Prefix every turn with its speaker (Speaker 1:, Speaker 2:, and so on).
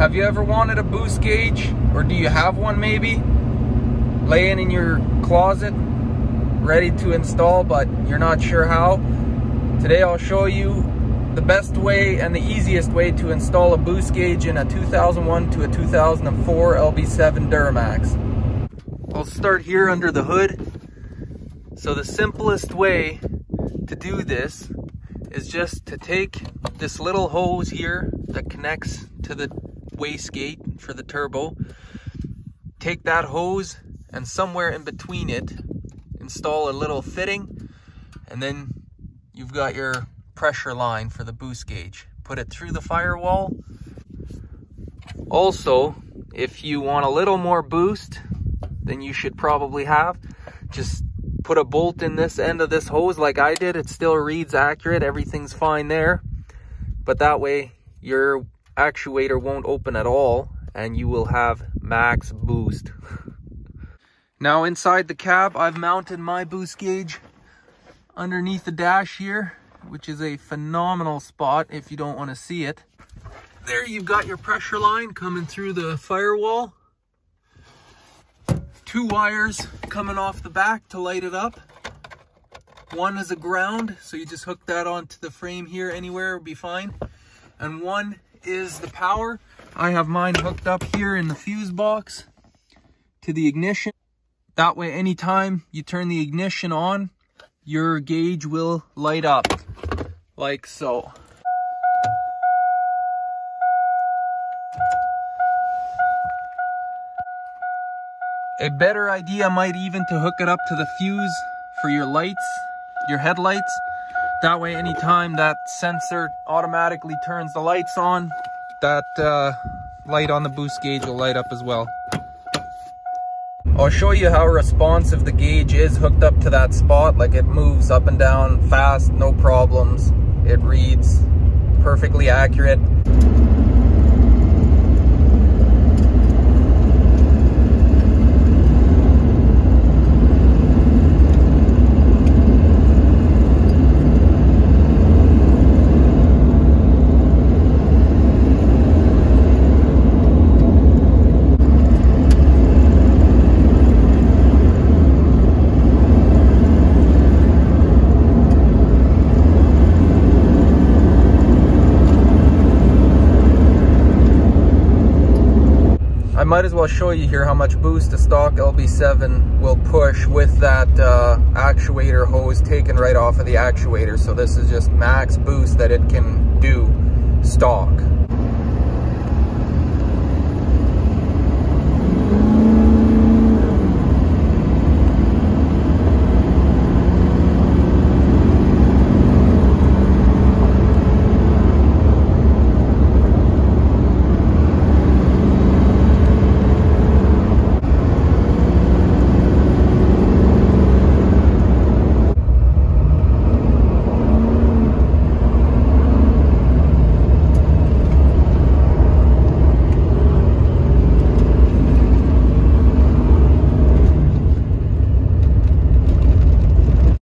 Speaker 1: Have you ever wanted a boost gauge? Or do you have one maybe? Laying in your closet, ready to install, but you're not sure how? Today I'll show you the best way and the easiest way to install a boost gauge in a 2001 to a 2004 LB7 Duramax. I'll start here under the hood. So the simplest way to do this is just to take this little hose here that connects to the wastegate for the turbo. Take that hose and somewhere in between it, install a little fitting and then you've got your pressure line for the boost gauge. Put it through the firewall. Also, if you want a little more boost than you should probably have, just put a bolt in this end of this hose like I did. It still reads accurate. Everything's fine there. But that way your actuator won't open at all and you will have max boost. now inside the cab, I've mounted my boost gauge underneath the dash here which is a phenomenal spot if you don't want to see it. There you've got your pressure line coming through the firewall. Two wires coming off the back to light it up. One is a ground, so you just hook that onto the frame here anywhere will be fine. And one is the power. I have mine hooked up here in the fuse box to the ignition. That way, anytime you turn the ignition on, your gauge will light up like so. A better idea might even to hook it up to the fuse for your lights, your headlights. That way anytime that sensor automatically turns the lights on, that uh, light on the boost gauge will light up as well. I'll show you how responsive the gauge is hooked up to that spot. Like it moves up and down fast, no problems. It reads perfectly accurate. Might as well show you here how much boost a stock LB7 will push with that uh, actuator hose taken right off of the actuator. So this is just max boost that it can do stock.